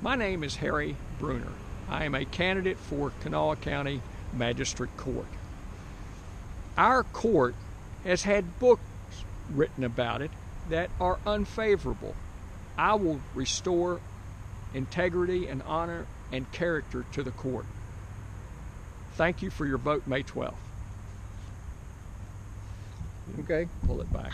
My name is Harry Bruner. I am a candidate for Kanawha County Magistrate Court. Our court has had books written about it that are unfavorable. I will restore integrity and honor and character to the court. Thank you for your vote May 12th. Okay. Pull it back.